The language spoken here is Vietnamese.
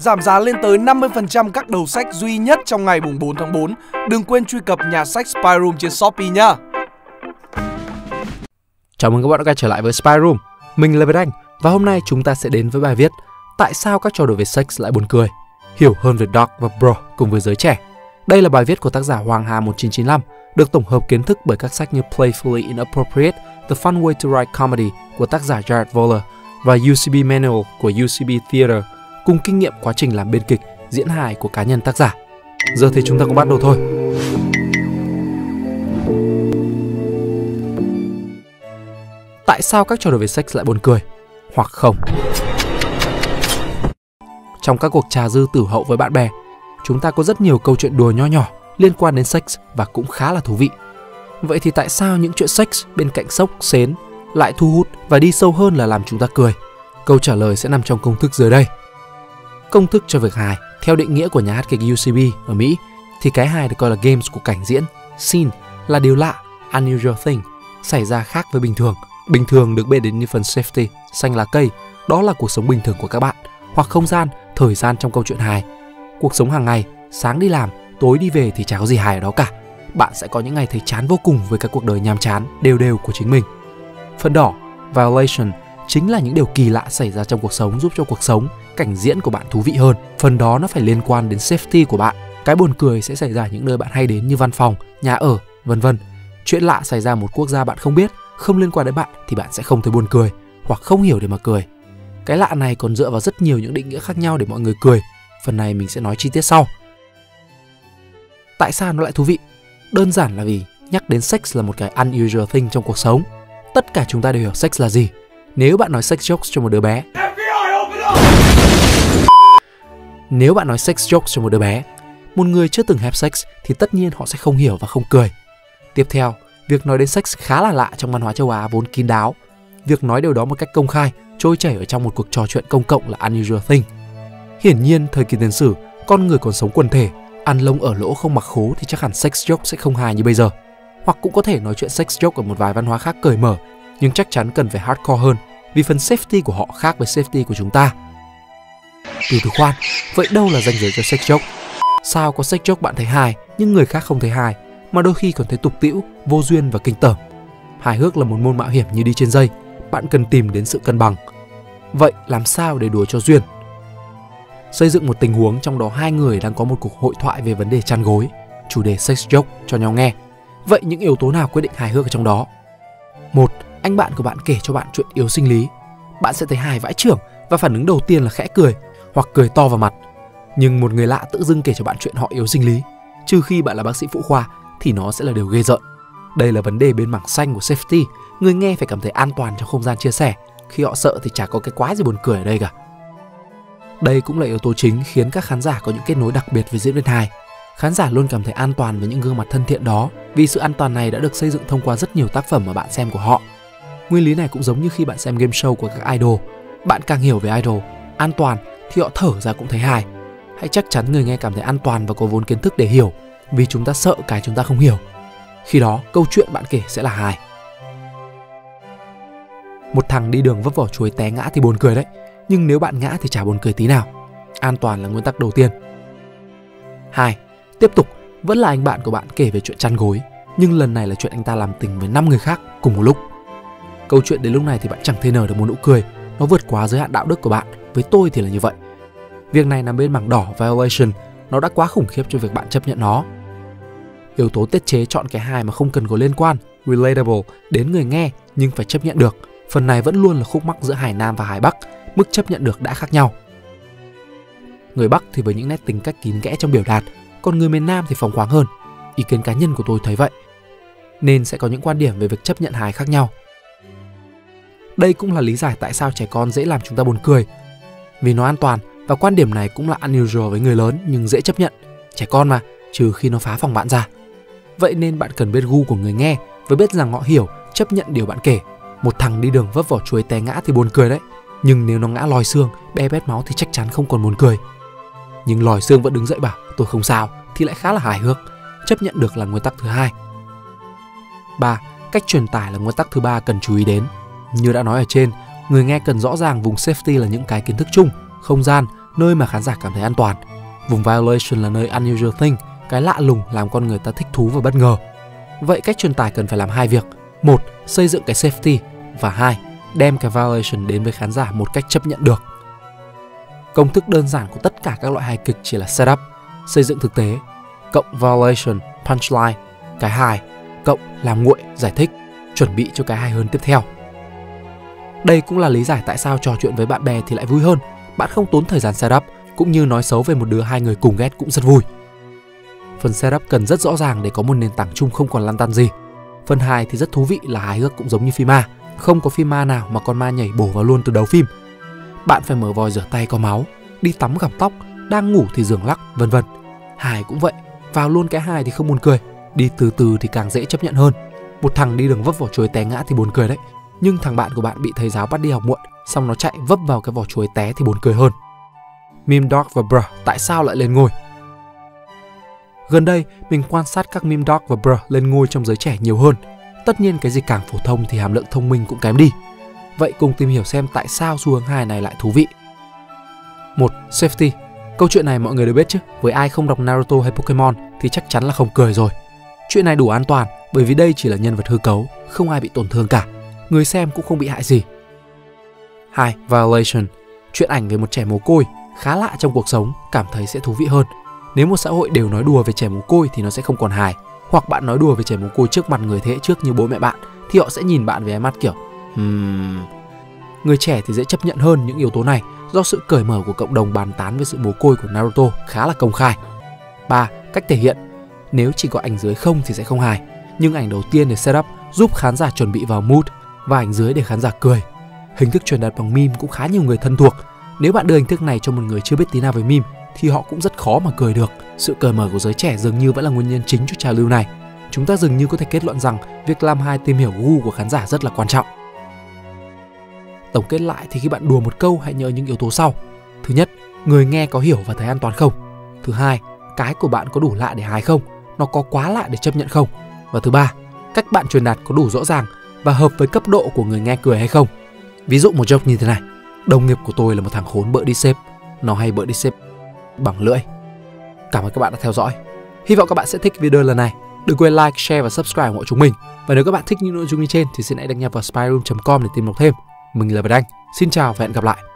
Giảm giá lên tới 50% các đầu sách duy nhất trong ngày mùng 4 tháng 4. Đừng quên truy cập nhà sách Spyroom trên Shopee nhá. Chào mừng các bạn đã quay trở lại với Spyroom. Mình là Việt Anh và hôm nay chúng ta sẽ đến với bài viết Tại sao các trò đổi về sex lại buồn cười? Hiểu hơn về dog và bro cùng với giới trẻ. Đây là bài viết của tác giả Hoàng Hà 1995, được tổng hợp kiến thức bởi các sách như Playfully Inappropriate, The Fun Way to Write Comedy của tác giả Jared Voller và UCB Manual của UCB Theater cùng kinh nghiệm quá trình làm biên kịch, diễn hài của cá nhân tác giả. Giờ thì chúng ta cũng bắt đầu thôi. Tại sao các trò đổi về sex lại buồn cười? Hoặc không? Trong các cuộc trà dư tử hậu với bạn bè, chúng ta có rất nhiều câu chuyện đùa nho nhỏ liên quan đến sex và cũng khá là thú vị. Vậy thì tại sao những chuyện sex bên cạnh sốc, xến lại thu hút và đi sâu hơn là làm chúng ta cười? Câu trả lời sẽ nằm trong công thức dưới đây. Công thức cho việc hài, theo định nghĩa của nhà hát kịch UCB ở Mỹ, thì cái hài được coi là games của cảnh diễn, scene là điều lạ, unusual thing, xảy ra khác với bình thường. Bình thường được biết đến như phần safety, xanh lá cây, đó là cuộc sống bình thường của các bạn, hoặc không gian, thời gian trong câu chuyện hài. Cuộc sống hàng ngày, sáng đi làm, tối đi về thì chả có gì hài ở đó cả. Bạn sẽ có những ngày thấy chán vô cùng với các cuộc đời nhàm chán, đều đều của chính mình. Phần đỏ, violation, chính là những điều kỳ lạ xảy ra trong cuộc sống giúp cho cuộc sống, cảnh diễn của bạn thú vị hơn. Phần đó nó phải liên quan đến safety của bạn. Cái buồn cười sẽ xảy ra những nơi bạn hay đến như văn phòng, nhà ở, vân vân. Chuyện lạ xảy ra một quốc gia bạn không biết, không liên quan đến bạn thì bạn sẽ không thấy buồn cười hoặc không hiểu để mà cười. Cái lạ này còn dựa vào rất nhiều những định nghĩa khác nhau để mọi người cười. Phần này mình sẽ nói chi tiết sau. Tại sao nó lại thú vị? Đơn giản là vì nhắc đến sex là một cái unusual thing trong cuộc sống. Tất cả chúng ta đều hiểu sex là gì. Nếu bạn nói sex jokes cho một đứa bé, nếu bạn nói sex jokes cho một đứa bé, một người chưa từng have sex thì tất nhiên họ sẽ không hiểu và không cười. Tiếp theo, việc nói đến sex khá là lạ trong văn hóa châu Á vốn kín đáo. Việc nói điều đó một cách công khai, trôi chảy ở trong một cuộc trò chuyện công cộng là unusual thing. Hiển nhiên, thời kỳ tiền sử, con người còn sống quần thể, ăn lông ở lỗ không mặc khố thì chắc hẳn sex joke sẽ không hài như bây giờ. Hoặc cũng có thể nói chuyện sex joke ở một vài văn hóa khác cởi mở, nhưng chắc chắn cần phải hardcore hơn vì phần safety của họ khác với safety của chúng ta. Từ từ khoan, vậy đâu là danh giới cho sex joke? Sao có sex joke bạn thấy hài nhưng người khác không thấy hài, mà đôi khi còn thấy tục tĩu, vô duyên và kinh tởm. Hài hước là một môn mạo hiểm như đi trên dây, bạn cần tìm đến sự cân bằng. Vậy làm sao để đùa cho duyên? Xây dựng một tình huống trong đó hai người đang có một cuộc hội thoại về vấn đề chăn gối, chủ đề sex joke cho nhau nghe. Vậy những yếu tố nào quyết định hài hước ở trong đó? Một, anh bạn của bạn kể cho bạn chuyện yếu sinh lý. Bạn sẽ thấy hài vãi trưởng và phản ứng đầu tiên là khẽ cười hoặc cười to vào mặt. Nhưng một người lạ tự dưng kể cho bạn chuyện họ yếu sinh lý, trừ khi bạn là bác sĩ phụ khoa thì nó sẽ là điều ghê rợn. Đây là vấn đề bên mảng xanh của safety, người nghe phải cảm thấy an toàn trong không gian chia sẻ. Khi họ sợ thì chả có cái quái gì buồn cười ở đây cả. Đây cũng là yếu tố chính khiến các khán giả có những kết nối đặc biệt với diễn viên hài. Khán giả luôn cảm thấy an toàn với những gương mặt thân thiện đó vì sự an toàn này đã được xây dựng thông qua rất nhiều tác phẩm mà bạn xem của họ. Nguyên lý này cũng giống như khi bạn xem game show của các idol. Bạn càng hiểu về idol, an toàn thì họ thở ra cũng thấy hài. Hãy chắc chắn người nghe cảm thấy an toàn và có vốn kiến thức để hiểu vì chúng ta sợ cái chúng ta không hiểu. Khi đó, câu chuyện bạn kể sẽ là hài. Một thằng đi đường vấp vỏ chuối té ngã thì buồn cười đấy, nhưng nếu bạn ngã thì chả buồn cười tí nào. An toàn là nguyên tắc đầu tiên. 2. Tiếp tục, vẫn là anh bạn của bạn kể về chuyện chăn gối, nhưng lần này là chuyện anh ta làm tình với 5 người khác cùng một lúc. Câu chuyện đến lúc này thì bạn chẳng thể nở được một nụ cười, nó vượt quá giới hạn đạo đức của bạn, với tôi thì là như vậy. Việc này nằm bên mảng đỏ violation, nó đã quá khủng khiếp cho việc bạn chấp nhận nó. Yếu tố tiết chế chọn cái hài mà không cần có liên quan, relatable đến người nghe nhưng phải chấp nhận được. Phần này vẫn luôn là khúc mắc giữa Hải Nam và Hải Bắc, mức chấp nhận được đã khác nhau. Người Bắc thì với những nét tính cách kín kẽ trong biểu đạt, còn người miền Nam thì phóng khoáng hơn. Ý kiến cá nhân của tôi thấy vậy. Nên sẽ có những quan điểm về việc chấp nhận hài khác nhau. Đây cũng là lý giải tại sao trẻ con dễ làm chúng ta buồn cười. Vì nó an toàn và quan điểm này cũng là unusual với người lớn nhưng dễ chấp nhận. Trẻ con mà, trừ khi nó phá phòng bạn ra. Vậy nên bạn cần biết gu của người nghe với biết rằng họ hiểu, chấp nhận điều bạn kể. Một thằng đi đường vấp vỏ chuối té ngã thì buồn cười đấy. Nhưng nếu nó ngã lòi xương, be bét máu thì chắc chắn không còn buồn cười. Nhưng lòi xương vẫn đứng dậy bảo tôi không sao thì lại khá là hài hước. Chấp nhận được là nguyên tắc thứ hai. 3. Cách truyền tải là nguyên tắc thứ ba cần chú ý đến. Như đã nói ở trên, người nghe cần rõ ràng vùng safety là những cái kiến thức chung, không gian, nơi mà khán giả cảm thấy an toàn. Vùng violation là nơi unusual thing, cái lạ lùng làm con người ta thích thú và bất ngờ. Vậy cách truyền tải cần phải làm hai việc. Một, xây dựng cái safety và hai, đem cái violation đến với khán giả một cách chấp nhận được. Công thức đơn giản của tất cả các loại hài kịch chỉ là setup, xây dựng thực tế, cộng violation, punchline, cái hài, cộng làm nguội, giải thích, chuẩn bị cho cái hài hơn tiếp theo. Đây cũng là lý giải tại sao trò chuyện với bạn bè thì lại vui hơn. Bạn không tốn thời gian setup, cũng như nói xấu về một đứa hai người cùng ghét cũng rất vui. Phần setup cần rất rõ ràng để có một nền tảng chung không còn lăn tăn gì. Phần 2 thì rất thú vị là hài hước cũng giống như phim ma. Không có phim ma nào mà con ma nhảy bổ vào luôn từ đầu phim. Bạn phải mở vòi rửa tay có máu, đi tắm gặm tóc, đang ngủ thì giường lắc, vân vân. Hài cũng vậy, vào luôn cái hài thì không buồn cười, đi từ từ thì càng dễ chấp nhận hơn. Một thằng đi đường vấp vỏ chuối té ngã thì buồn cười đấy, nhưng thằng bạn của bạn bị thầy giáo bắt đi học muộn, xong nó chạy vấp vào cái vỏ chuối té thì buồn cười hơn. Meme Dog và Bruh tại sao lại lên ngôi? Gần đây, mình quan sát các meme dog và bruh lên ngôi trong giới trẻ nhiều hơn. Tất nhiên cái gì càng phổ thông thì hàm lượng thông minh cũng kém đi. Vậy cùng tìm hiểu xem tại sao xu hướng hai này lại thú vị. Một, Safety. Câu chuyện này mọi người đều biết chứ, với ai không đọc Naruto hay Pokemon thì chắc chắn là không cười rồi. Chuyện này đủ an toàn bởi vì đây chỉ là nhân vật hư cấu, không ai bị tổn thương cả. Người xem cũng không bị hại gì. 2. Violation. Chuyện ảnh về một trẻ mồ côi khá lạ trong cuộc sống, cảm thấy sẽ thú vị hơn nếu một xã hội đều nói đùa về trẻ mồ côi thì nó sẽ không còn hài. Hoặc bạn nói đùa về trẻ mồ côi trước mặt người thế hệ trước như bố mẹ bạn thì họ sẽ nhìn bạn với ánh mắt kiểu hmm. Người trẻ thì dễ chấp nhận hơn những yếu tố này do sự cởi mở của cộng đồng bàn tán về sự mồ côi của Naruto khá là công khai. 3. Cách thể hiện Nếu chỉ có ảnh dưới không thì sẽ không hài, nhưng ảnh đầu tiên để setup giúp khán giả chuẩn bị vào mood và ảnh dưới để khán giả cười. Hình thức truyền đạt bằng meme cũng khá nhiều người thân thuộc. Nếu bạn đưa hình thức này cho một người chưa biết tí nào về meme thì họ cũng rất khó mà cười được. Sự cởi mở của giới trẻ dường như vẫn là nguyên nhân chính cho trào lưu này. Chúng ta dường như có thể kết luận rằng việc làm hai tìm hiểu gu của khán giả rất là quan trọng. Tổng kết lại thì khi bạn đùa một câu hãy nhớ những yếu tố sau. Thứ nhất, người nghe có hiểu và thấy an toàn không? Thứ hai, cái của bạn có đủ lạ để hài không? Nó có quá lạ để chấp nhận không? Và thứ ba, cách bạn truyền đạt có đủ rõ ràng và hợp với cấp độ của người nghe cười hay không? Ví dụ một joke như thế này. Đồng nghiệp của tôi là một thằng khốn bợ đi xếp. Nó hay bợ đi xếp bằng lưỡi. Cảm ơn các bạn đã theo dõi. Hy vọng các bạn sẽ thích video lần này. Đừng quên like, share và subscribe ủng hộ chúng mình. Và nếu các bạn thích những nội dung như trên thì xin hãy đăng nhập vào spyroom.com để tìm đọc thêm. Mình là Bạch Anh. Xin chào và hẹn gặp lại.